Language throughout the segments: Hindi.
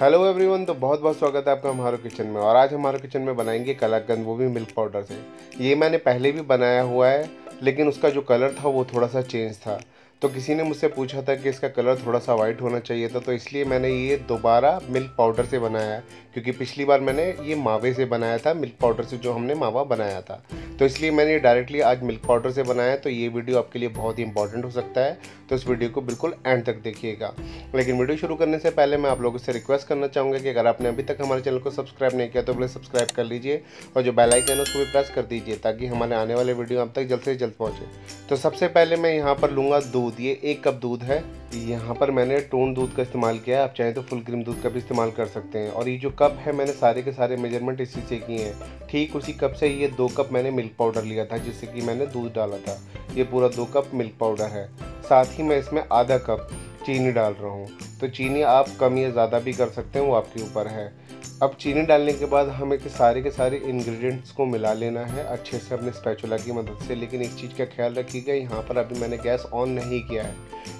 हेलो एवरीवन तो बहुत बहुत स्वागत है आपका हमारे किचन में। और आज हमारे किचन में बनाएँगे कलाकंद वो भी मिल्क पाउडर से। ये मैंने पहले भी बनाया हुआ है, लेकिन उसका जो कलर था, वो थोड़ा सा चेंज था। तो किसी ने मुझसे पूछा था कि इसका कलर थोड़ा सा वाइट होना चाहिए था तो इसलिए मैंने ये दोबारा मिल्क पाउडर से बनाया क्योंकि पिछली बार मैंने ये मावे से बनाया था, मिल्क पाउडर से जो हमने मावा बनाया था। तो इसलिए मैंने डायरेक्टली आज मिल्क पाउडर से बनाया तो ये वीडियो आपके लिए बहुत ही इंपॉर्टेंट हो सकता है। तो इस वीडियो को बिल्कुल एंड तक देखिएगा। लेकिन वीडियो शुरू करने से पहले मैं आप लोगों से रिक्वेस्ट करना चाहूँगा कि अगर आपने अभी तक हमारे चैनल को सब्सक्राइब नहीं किया तो प्लीज़ सब्सक्राइब कर लीजिए और जो बेलाइकन है, उसको भी प्रेस कर दीजिए, ताकि हमारे आने वाले वीडियो आप तक जल्द से जल्द पहुँचे। तो सबसे पहले मैं यहाँ पर लूँगा दूध। ये एक कप दूध है। यहाँ पर मैंने टोन दूध का इस्तेमाल किया है। आप चाहें तो फुल क्रीम दूध का भी इस्तेमाल कर सकते हैं। और ये जो कप है, मैंने सारे के सारे मेज़रमेंट इसी से किए हैं। ठीक उसी कप से ये दो कप मैंने मिल्क पाउडर लिया था जिससे कि मैंने दूध डाला था। ये पूरा दो कप मिल्क पाउडर है। साथ ही मैं इसमें आधा कप चीनी डाल रहा हूँ। तो चीनी आप कम या ज़्यादा भी कर सकते हैं, वो आपके ऊपर है। अब चीनी डालने के बाद हमें के सारे के सारे इंग्रेडिएंट्स को मिला लेना है, अच्छे से अपने स्पैचुला की मदद से। लेकिन एक चीज़ का ख्याल रखिएगा, यहाँ पर अभी मैंने गैस ऑन नहीं किया है।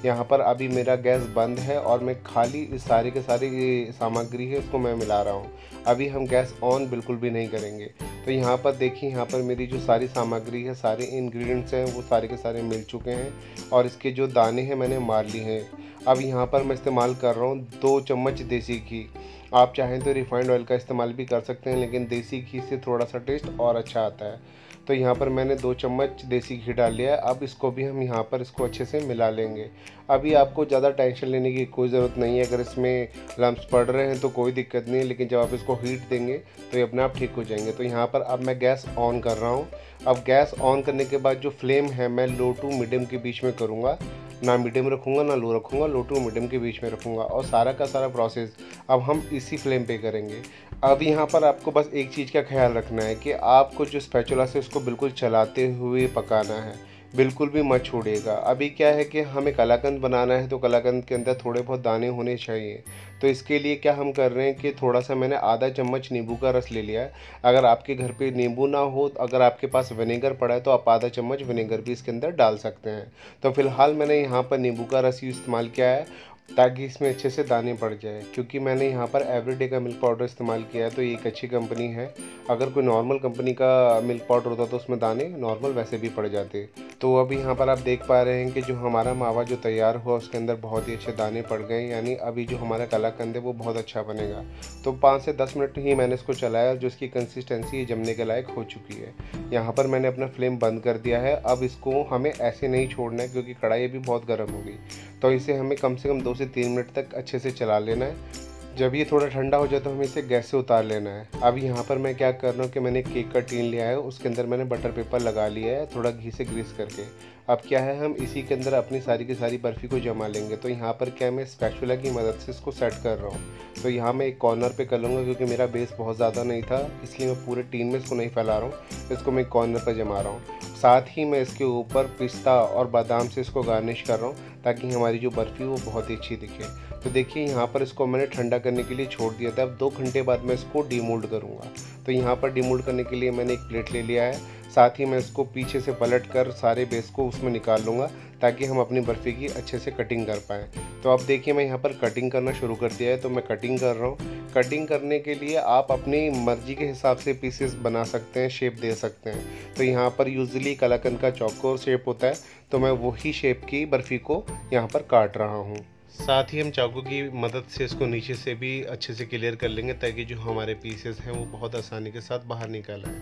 यहाँ पर अभी मेरा गैस बंद है और मैं खाली सारे के सारी सामग्री है, उसको मैं मिला रहा हूँ। अभी हम गैस ऑन बिल्कुल भी नहीं करेंगे। तो यहाँ पर देखिए, यहाँ पर मेरी जो सारी सामग्री है, सारे इन्ग्रीडियंट्स हैं, वो सारे के सारे मिल चुके हैं और इसके जो दाने हैं, मैंने मार लिए हैं। अब यहाँ पर मैं इस्तेमाल कर रहा हूँ दो चम्मच देसी घी। आप चाहें तो रिफाइंड ऑयल का इस्तेमाल भी कर सकते हैं, लेकिन देसी घी से थोड़ा सा टेस्ट और अच्छा आता है। तो यहाँ पर मैंने दो चम्मच देसी घी डाल लिया है। अब इसको भी हम यहाँ पर इसको अच्छे से मिला लेंगे। अभी आपको ज़्यादा टेंशन लेने की कोई ज़रूरत नहीं है। अगर इसमें लम्ब पड़ रहे हैं तो कोई दिक्कत नहीं है, लेकिन जब आप इसको हीट देंगे तो ये अपने आप ठीक हो जाएँगे। तो यहाँ पर अब मैं गैस ऑन कर रहा हूँ। अब गैस ऑन करने के बाद जो फ्लेम है, मैं लो टू मीडियम के बीच में करूँगा। ना मीडियम रखूँगा, ना लो रखूँगा लो टू मीडियम के बीच में रखूँगा और सारा का सारा प्रोसेस अब हम इसी फ्लेम पे करेंगे। अब यहाँ पर आपको बस एक चीज़ का ख्याल रखना है कि आपको जो स्पैचुला से उसको बिल्कुल चलाते हुए पकाना है। बिल्कुल भी मत छोड़िएगा। अभी क्या है कि हमें कलाकंद बनाना है तो कलाकंद के अंदर थोड़े बहुत दाने होने चाहिए। तो इसके लिए क्या हम कर रहे हैं कि थोड़ा सा मैंने आधा चम्मच नींबू का रस ले लिया है। अगर आपके घर पे नींबू ना हो, अगर आपके पास विनेगर पड़ा है तो आप आधा चम्मच विनेगर भी इसके अंदर डाल सकते हैं। तो फ़िलहाल मैंने यहाँ पर नींबू का रस ही इस्तेमाल किया है ताकि इसमें अच्छे से दाने पड़ जाए। क्योंकि मैंने यहाँ पर एवरीडे का मिल्क पाउडर इस्तेमाल किया है तो ये एक अच्छी कंपनी है। अगर कोई नॉर्मल कंपनी का मिल्क पाउडर होता तो उसमें दाने नॉर्मल वैसे भी पड़ जाते। तो अभी यहाँ पर आप देख पा रहे हैं कि जो हमारा मावा जो तैयार हुआ, उसके अंदर बहुत ही अच्छे दाने पड़ गए यानी अभी जो हमारा कलाकंद है, वो बहुत अच्छा बनेगा। तो पाँच से दस मिनट ही मैंने इसको चलाया, जो इसकी कंसिस्टेंसी जमने के लायक हो चुकी है। यहाँ पर मैंने अपना फ्लेम बंद कर दिया है। अब इसको हमें ऐसे नहीं छोड़ना है, क्योंकि कढ़ाई भी बहुत गर्म होगी तो इसे हमें कम से कम दो से तीन मिनट तक अच्छे से चला लेना है। जब ये थोड़ा ठंडा हो जाए तो हमें इसे गैस से उतार लेना है। अब यहाँ पर मैं क्या कर रहा हूँ कि मैंने केक का टीन लिया है, उसके अंदर मैंने बटर पेपर लगा लिया है, थोड़ा घी से ग्रीस करके। अब क्या है, हम इसी के अंदर अपनी सारी की सारी बर्फ़ी को जमा लेंगे। तो यहाँ पर क्या मैं स्पैचुला की मदद से इसको सेट कर रहा हूँ। तो यहाँ मैं एक कॉर्नर पे कर लूँगा, क्योंकि मेरा बेस बहुत ज़्यादा नहीं था, इसलिए मैं पूरे टीन में इसको नहीं फैला रहा हूँ। इसको मैं एक कॉर्नर पर जमा रहा हूँ। साथ ही मैं इसके ऊपर पिस्ता और बादाम से इसको गार्निश कर रहा हूँ, ताकि हमारी जो बर्फ़ी वो बहुत ही अच्छी दिखे। तो देखिए, यहाँ पर इसको मैंने ठंडा करने के लिए छोड़ दिया था। अब दो घंटे बाद मैं इसको डीमोल्ड करूँगा। तो यहाँ पर डीमोल्ड करने के लिए मैंने एक प्लेट ले लिया है। साथ ही मैं इसको पीछे से पलट कर सारे बेस को उसमें निकाल लूँगा, ताकि हम अपनी बर्फ़ी की अच्छे से कटिंग कर पाएँ। तो आप देखिए, मैं यहाँ पर कटिंग करना शुरू कर दिया है तो मैं कटिंग कर रहा हूँ। कटिंग करने के लिए आप अपनी मर्ज़ी के हिसाब से पीसेस बना सकते हैं शेप दे सकते हैं। तो यहाँ पर यूज़ली कलाकंद का चौकोर शेप होता है तो मैं वही शेप की बर्फ़ी को यहाँ पर काट रहा हूँ। साथ ही हम चाकू की मदद से इसको नीचे से भी अच्छे से क्लियर कर लेंगे ताकि जो हमारे पीसेस हैं वो बहुत आसानी के साथ बाहर निकल आए।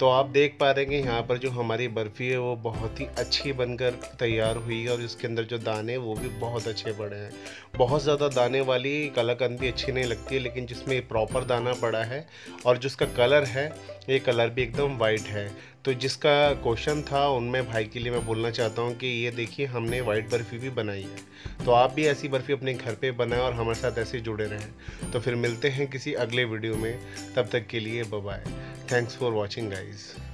तो आप देख पा रहे हैं कि यहाँ पर जो हमारी बर्फ़ी है, वो बहुत ही अच्छी बनकर तैयार हुई है और इसके अंदर जो दाने वो भी बहुत अच्छे पड़े हैं। बहुत ज़्यादा दाने वाली कलाकंद भी अच्छी नहीं लगती है, लेकिन जिसमें प्रॉपर दाना पड़ा है और जिसका कलर है, ये कलर भी एकदम वाइट है। तो जिसका क्वेश्चन था, उनमें भाई के लिए मैं बोलना चाहता हूँ कि ये देखिए, हमने वाइट बर्फ़ी भी बनाई है। तो आप भी ऐसी बर्फ़ी अपने घर पे बनाएँ और हमारे साथ ऐसे जुड़े रहें। तो फिर मिलते हैं किसी अगले वीडियो में। तब तक के लिए bye thanks for watching guys